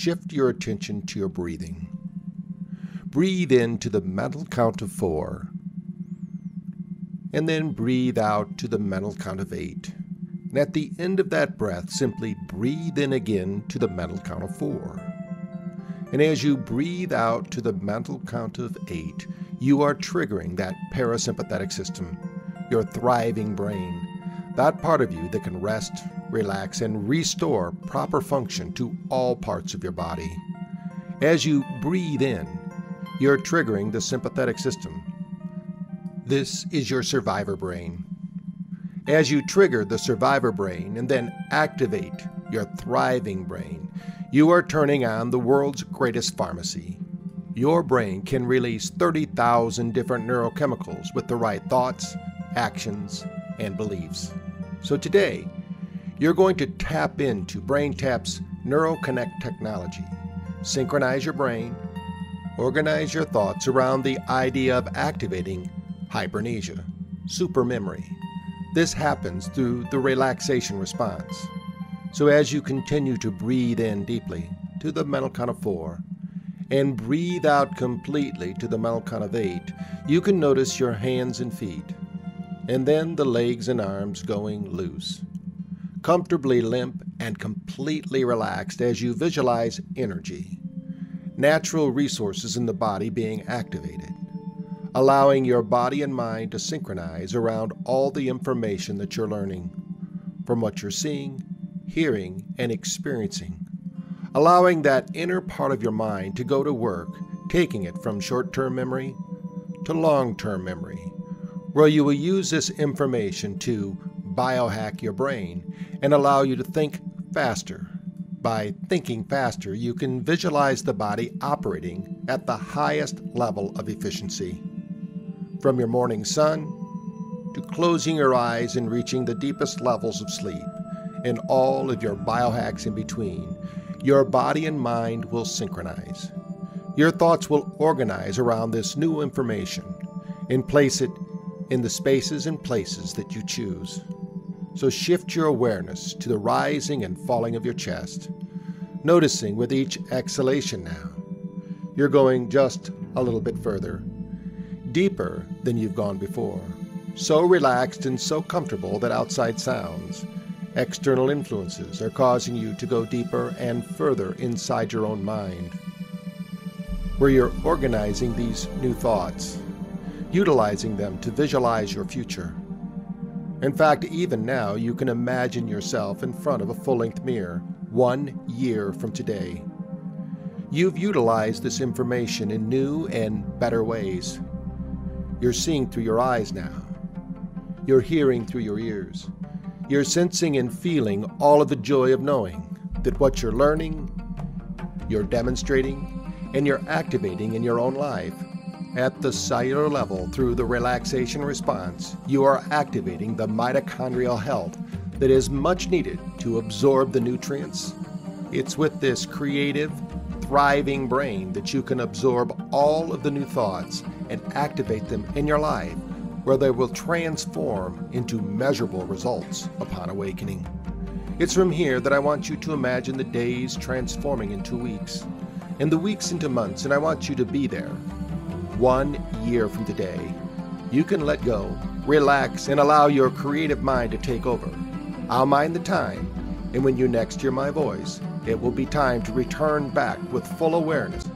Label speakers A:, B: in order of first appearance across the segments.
A: shift your attention to your breathing. Breathe in to the mental count of four, and then breathe out to the mental count of eight. And at the end of that breath, simply breathe in again to the mental count of four. And as you breathe out to the mental count of eight, you are triggering that parasympathetic system, your thriving brain, that part of you that can rest, relax, and restore proper function to all parts of your body. As you breathe in, you're triggering the sympathetic system. This is your survivor brain. As you trigger the survivor brain and then activate your thriving brain, you are turning on the world's greatest pharmacy. Your brain can release 30,000 different neurochemicals with the right thoughts, actions, and beliefs. So today, you're going to tap into BrainTap's NeuroConnect technology, synchronize your brain, organize your thoughts around the idea of activating hypermnesia, supermemory. This happens through the relaxation response. So as you continue to breathe in deeply to the mental count of four, and breathe out completely to the mental count of eight, you can notice your hands and feet, and then the legs and arms going loose. Comfortably limp and completely relaxed as you visualize energy, natural resources in the body being activated, allowing your body and mind to synchronize around all the information that you're learning. From what you're seeing, hearing, and experiencing. Allowing that inner part of your mind to go to work, taking it from short term memory to long term memory, where you will use this information to biohack your brain and allow you to think faster. By thinking faster, you can visualize the body operating at the highest level of efficiency. From your morning sun to closing your eyes and reaching the deepest levels of sleep, and all of your biohacks in between, your body and mind will synchronize. Your thoughts will organize around this new information and place it in the spaces and places that you choose. So shift your awareness to the rising and falling of your chest, noticing with each exhalation now, you're going just a little bit further, deeper than you've gone before, so relaxed and so comfortable that outside sounds External influences are causing you to go deeper and further inside your own mind, where you're organizing these new thoughts, utilizing them to visualize your future. In fact, even now, you can imagine yourself in front of a full length mirror one year from today. You've utilized this information in new and better ways. You're seeing through your eyes now. You're hearing through your ears. You're sensing and feeling all of the joy of knowing that what you're learning, you're demonstrating, and you're activating in your own life. At the cellular level, through the relaxation response, you are activating the mitochondrial health that is much needed to absorb the nutrients. It's with this creative, thriving brain that you can absorb all of the new thoughts and activate them in your life where they will transform into measurable results upon awakening. It's from here that I want you to imagine the days transforming into weeks, and the weeks into months, and I want you to be there. One year from today, you can let go, relax, and allow your creative mind to take over. I'll mind the time, and when you next hear my voice, it will be time to return back with full awareness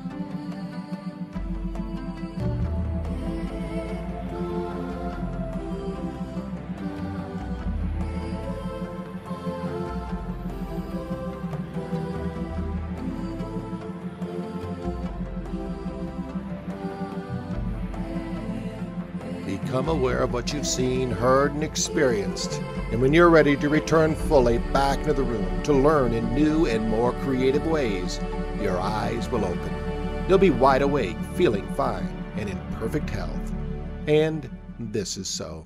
A: Become aware of what you've seen, heard, and experienced. And when you're ready to return fully back into the room to learn in new and more creative ways, your eyes will open. You'll be wide awake, feeling fine, and in perfect health. And this is so.